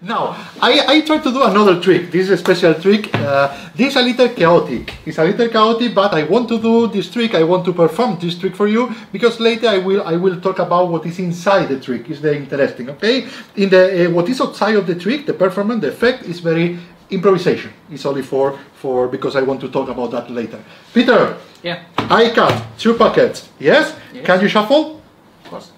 Now, I, I try to do another trick. This is a special trick. Uh, this is a little chaotic. It's a little chaotic, but I want to do this trick. I want to perform this trick for you because later I will I will talk about what is inside the trick. It's very interesting. Okay, in the uh, what is outside of the trick, the performance, the effect is very improvisation. It's only for for because I want to talk about that later. Peter, Yeah, I cut two packets. Yes. Yes. Can you shuffle? of course.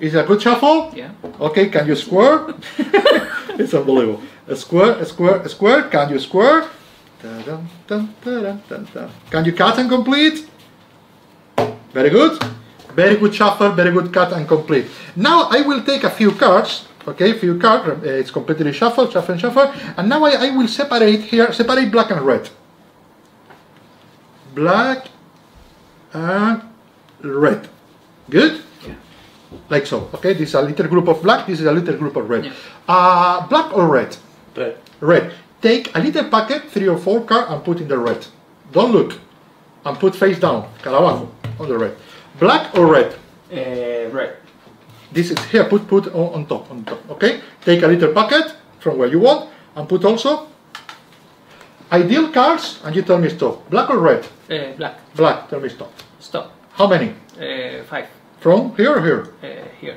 Is it a good shuffle? Yeah. Okay, can you square? it's unbelievable. A square, a square, a square. Can you square? Can you cut and complete? Very good. Very good shuffle, very good cut and complete. Now I will take a few cards, okay, few cards, uh, it's completely shuffle, shuffle, and shuffle, and now I, I will separate here, separate black and red. Black and red. Good? Yeah. Like so, okay, this is a little group of black, this is a little group of red. Yeah. Uh, black or red? Red. Red. Take a little packet, three or four cards, and put in the red. Don't look. And put face down, cara abajo, on the red. Black or red? Uh, red. This is here, put put on, on top, on top, okay? Take a little packet from where you want, and put also ideal cards, and you tell me stop. Black or red? Uh, black. Black, tell me stop. Stop. How many? Uh, five. From here or here? Uh, here.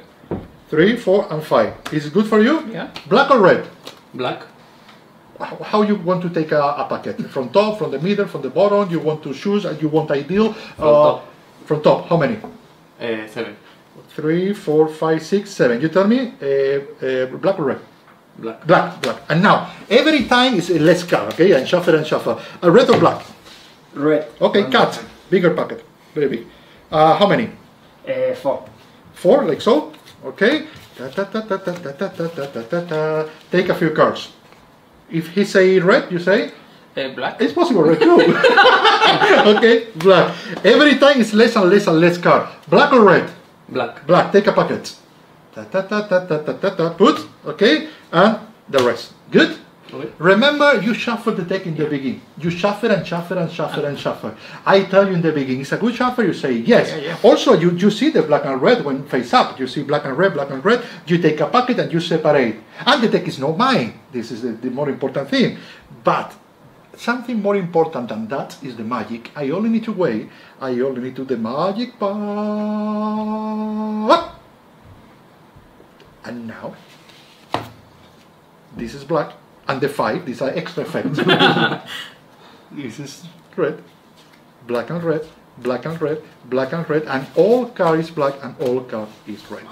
Three, four, and five. Is it good for you? Yeah. Black or red? Black. How how you want to take a, a packet? From top, from the middle, from the bottom? You want to choose, and you want ideal? From uh, top. From top, how many? Uh, seven. Three, four, five, six, seven. You tell me, uh, uh, black or red? Black. Black, black. And now, every time is a less card, okay? And shuffle and shuffle. A red or black? Red. Okay, One cut. more Bigger packet, very big. Uh, how many? Uh, four. Four, like so? Okay. Take a few cards. If he say red, you say? Uh, black. It's possible red too. okay, black. Every time it's less and less and less card. Black or red? Black. Black. Take a packet. Put, okay, and the rest. Good? Remember, you shuffle the deck in the beginning. You shuffle and shuffle and shuffle and shuffle. I tell you in the beginning, it's a good shuffle. You say yes. Yeah, yeah. Also, you, you see the black and red when face up. You see black and red, black and red. You take a packet and you separate. And the deck is not mine. This is the, the more important thing. But something more important than that is the magic. I only need to wait. I only need to do the magic part. And now, this is black, and the five, these are extra effects. this is red, black and red, black and red, black and red, and all card is black and all card is red.